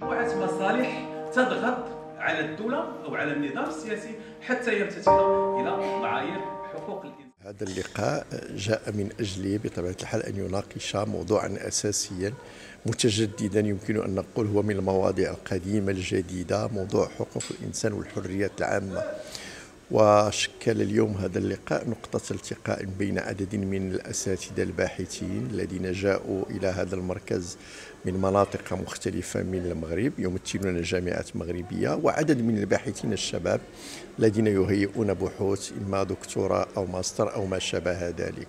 مجموعة مصالح تضغط على الدولة أو على النظام السياسي حتى يمتثل إلى معايير حقوق الإنسان. هذا اللقاء جاء من أجل بطبيعة الحال أن يناقش موضوعا أساسيا متجددا يمكن أن نقول هو من المواضيع القديمة الجديدة موضوع حقوق الإنسان والحريات العامة. وشكل اليوم هذا اللقاء نقطة التقاء بين عدد من الأساتذة الباحثين الذين جاءوا إلى هذا المركز من مناطق مختلفة من المغرب يمثلون الجامعات المغربية وعدد من الباحثين الشباب الذين يهيئون بحوث إما دكتوراه أو ماستر أو ما شابه ذلك.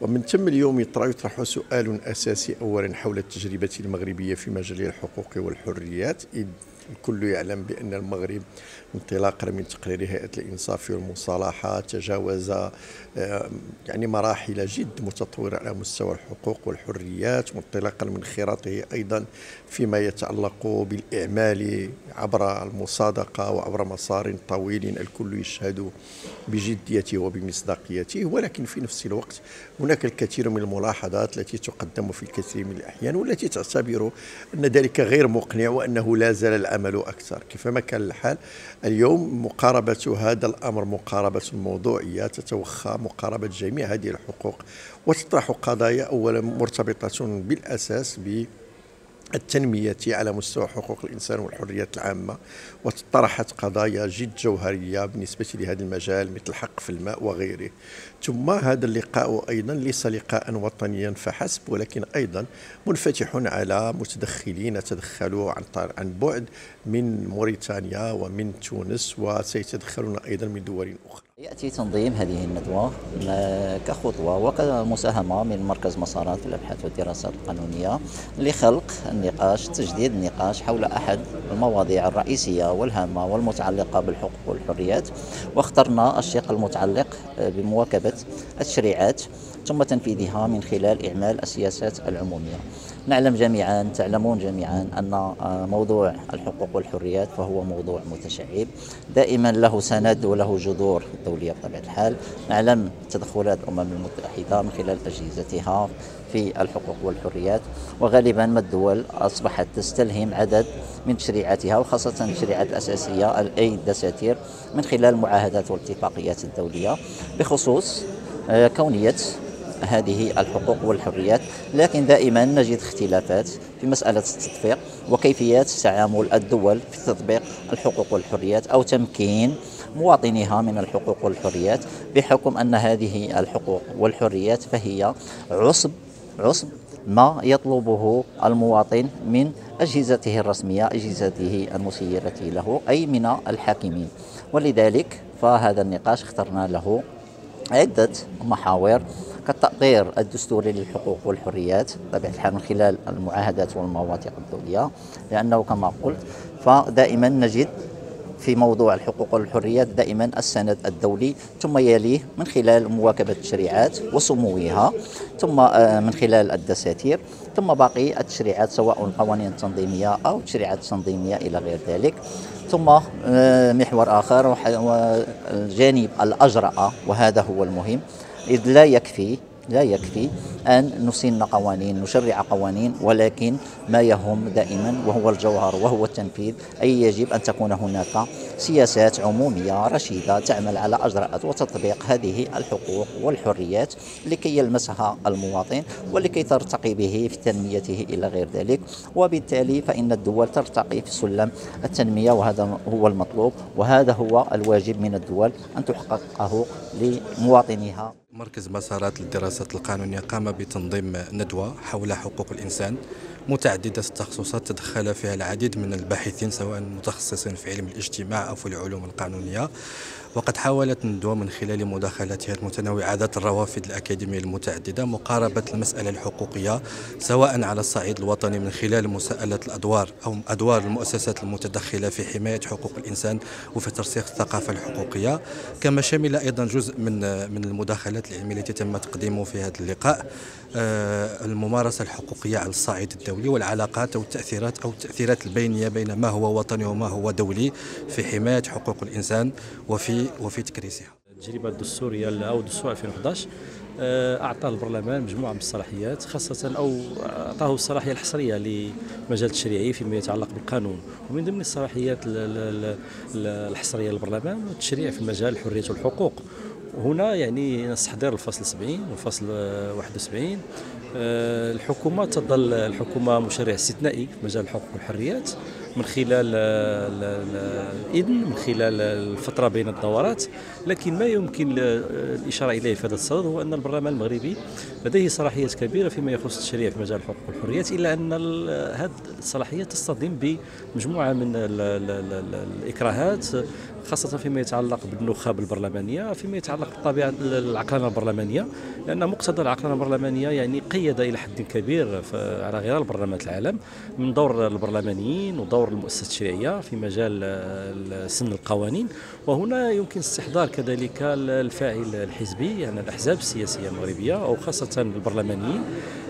ومن ثم اليوم يطرح سؤال أساسي أولا حول التجربة المغربية في مجال الحقوق والحريات إذ الكل يعلم بأن المغرب انطلاقا من تقرير هيئة الإنصاف والمصالحة تجاوز يعني مراحل جد متطورة على مستوى الحقوق والحريات وانطلاقا من خراطه أيضا فيما يتعلق بالإعمال عبر المصادقة وعبر مسار طويل الكل يشهد بجديته وبمصداقيته. ولكن في نفس الوقت هناك الكثير من الملاحظات التي تقدم في الكثير من الأحيان والتي تعتبر أن ذلك غير مقنع وأنه لا زال العمل أكثر. كيفما كان الحال اليوم مقاربة هذا الأمر مقاربة موضوعية تتوخى مقاربة جميع هذه الحقوق وتطرح قضايا أولا مرتبطة بالأساس ب التنمية على مستوى حقوق الإنسان والحريات العامة وطرحت قضايا جد جوهرية بالنسبة لهذا المجال مثل الحق في الماء وغيره. ثم هذا اللقاء أيضا ليس لقاء وطنيا فحسب ولكن أيضا منفتح على متدخلين تدخلوا عن, عن بعد من موريتانيا ومن تونس وسيتدخلون أيضا من دول أخرى. يأتي تنظيم هذه الندوة كخطوة وكمساهمة من مركز مسارات الأبحاث والدراسات القانونية لخلق النقاش تجديد النقاش حول أحد المواضيع الرئيسية والهامة والمتعلقة بالحقوق والحريات. واخترنا الشق المتعلق بمواكبة التشريعات ثم تنفيذها من خلال إعمال السياسات العمومية. نعلم جميعا تعلمون جميعا أن آه، موضوع الحقوق والحريات فهو موضوع متشعب. دائما له سند وله جذور دولية بطبيعة الحال. نعلم تدخلات الأمم المتحدة من خلال أجهزتها في الحقوق والحريات. وغالبا ما الدول أصبحت تستلهم عدد من تشريعاتها وخاصة التشريعات الأساسية أي الدساتير من خلال المعاهدات والاتفاقيات الدولية بخصوص آه، كونية هذه الحقوق والحريات لكن دائما نجد اختلافات في مسألة التطبيق وكيفية تعامل الدول في تطبيق الحقوق والحريات أو تمكين مواطنيها من الحقوق والحريات بحكم أن هذه الحقوق والحريات فهي عصب عصب ما يطلبه المواطن من أجهزته الرسمية أجهزته المسيرة له أي من الحاكمين. ولذلك فهذا النقاش اخترنا له عدة محاور كالتأطير الدستوري للحقوق والحريات بطبيعة الحال من خلال المعاهدات والمواثيق الدولية لأنه كما قلت فدائما نجد في موضوع الحقوق والحريات دائما السند الدولي ثم يليه من خلال مواكبة التشريعات وسموها ثم آه، من خلال الدساتير ثم باقي التشريعات سواء القوانين التنظيمية أو التشريعات التنظيمية إلى غير ذلك. ثم آه، محور آخر الجانب الأجرأ وهذا هو المهم إذ لا يكفي لا يكفي أن نسن قوانين نشرع قوانين ولكن ما يهم دائما وهو الجوهر وهو التنفيذ أي يجب أن تكون هناك سياسات عمومية رشيدة تعمل على أجراءات وتطبيق هذه الحقوق والحريات لكي يلمسها المواطن ولكي ترتقي به في تنميته إلى غير ذلك. وبالتالي فإن الدول ترتقي في سلم التنمية وهذا هو المطلوب وهذا هو الواجب من الدول أن تحققه لمواطنيها. مركز مسارات للدراسات القانونية قام بتنظيم ندوة حول حقوق الإنسان متعددة التخصصات تدخل فيها العديد من الباحثين سواء متخصصين في علم الاجتماع أو في العلوم القانونية. وقد حاولت الندوة من خلال مداخلاتها المتنوعة ذات الروافد الأكاديمية المتعددة مقاربة المسألة الحقوقية سواء على الصعيد الوطني من خلال مساءلة الأدوار أو أدوار المؤسسات المتدخلة في حماية حقوق الإنسان وفي ترسيخ الثقافة الحقوقية. كما شمل أيضا جزء من من المداخلات العلمية التي تم تقديمه في هذا اللقاء آه، الممارسة الحقوقية على الصعيد الدولي والعلاقات أو التأثيرات أو التأثيرات البينية بين ما هو وطني وما هو دولي في حماية حقوق الإنسان وفي وفي تكريسها. التجربه الدستورية أو دستور 2011 آه، اعطى البرلمان مجموعة من الصلاحيات خاصة أو أعطاه الصلاحية الحصرية لمجال التشريعي فيما يتعلق بالقانون. ومن ضمن الصلاحيات الحصرية للبرلمان التشريع في مجال الحريه والحقوق هنا يعني نستحضر الفصل 70 والفصل 71 آه، الحكومة تظل الحكومة مشرع استثنائي في مجال الحقوق والحريات. من خلال الإذن من خلال الفترة بين الدورات. لكن ما يمكن الإشارة إليه في هذا الصدد هو أن البرلمان المغربي لديه صلاحيات كبيرة فيما يخص التشريع في مجال الحقوق والحريات إلا أن هذه الصلاحيات تصطدم بمجموعة من الإكراهات خاصة فيما يتعلق بالنخب البرلمانية فيما يتعلق بطبيعة العقلانة البرلمانية. لأن مقتضى العقلانة البرلمانية يعني قيد إلى حد كبير على غرار برلمانات العالم من دور البرلمانيين ودور المؤسسات التشريعية في مجال سن القوانين وهنا يمكن استحضار كذلك الفاعل الحزبي يعني الأحزاب السياسية المغربية أو خاصة البرلمانيين. آه،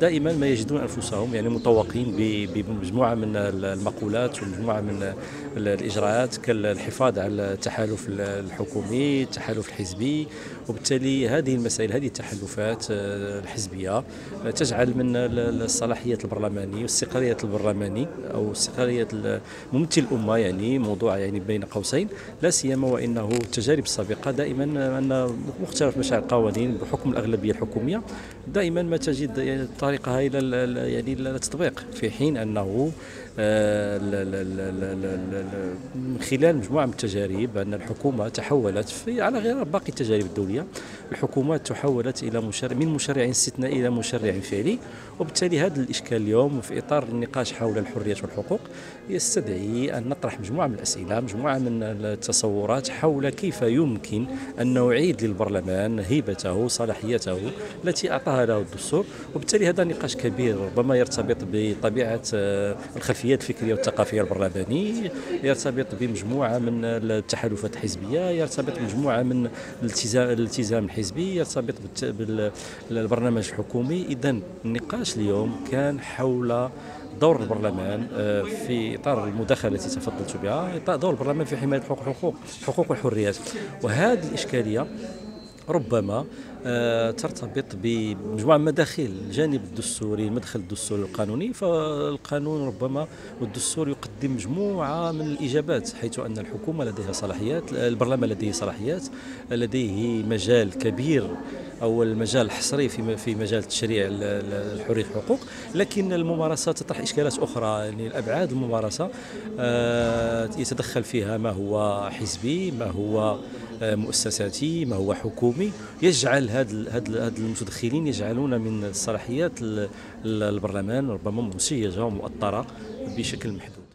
دائما ما يجدون أنفسهم يعني مطوقين بمجموعة من المقولات ومجموعة من الإجراءات كالحفاظ على التحالف الحكومي التحالف الحزبي. وبالتالي هذه المسائل هذه التحالفات آه، الحزبية تجعل من الصلاحية البرلماني واستقلاليه البرلماني أو استقلاليه ممثل الأمة يعني موضوع يعني بين قوسين. لا سيما وإنه التجارب السابقه دائما أن مختلف مشاعر القوانين بحكم الأغلبية الحكومية دائما ما تجد طريقها إلى يعني التطبيق في حين أنه من خلال مجموعة من التجارب أن الحكومة تحولت في على غير باقي التجارب الدولية الحكومات تحولت إلى مشرع من مشرع استثنائي إلى مشرع فعلي وبالتالي هذا الإشكال اليوم في إطار النقاش حول الحرية والحقوق يستدعي أن نطرح مجموعة من الأسئلة مجموعة من التصورات حول كيف يمكن أن نعيد للبرلمان هيبته صلاحيته التي أعطاها له الدستور وبالتالي هذا نقاش كبير ربما يرتبط بطبيعة آه، الخلفيات الفكرية والثقافية البرلمانية يرتبط بمجموعة من التحالفات الحزبيه يرتبط بمجموعه من الالتزام الالتزام الحزبي يرتبط بالبرنامج الحكومي. إذا النقاش اليوم كان حول دور البرلمان آه، في إطار المداخلة التي تفضلت بها دور البرلمان في حماية حقوق الحقوق حقوق والحريات وهذه الإشكالية ربما ترتبط بمجموعة من مداخل الجانب الدستوري المدخل الدستوري القانوني فالقانون ربما والدستور يقدم مجموعة من الإجابات حيث أن الحكومة لديها صلاحيات البرلمان لديه صلاحيات لديه مجال كبير أو المجال الحصري في في مجال التشريع الحريه الحقوق. لكن الممارسه تطرح إشكالات أخرى يعني الأبعاد الممارسة آه، يتدخل فيها ما هو حزبي ما هو آه، مؤسساتي ما هو حكومي. يجعل هاد هاد المتدخلين يجعلون من الصلاحيات البرلمان ربما مسيجه ومؤطرة بشكل محدود.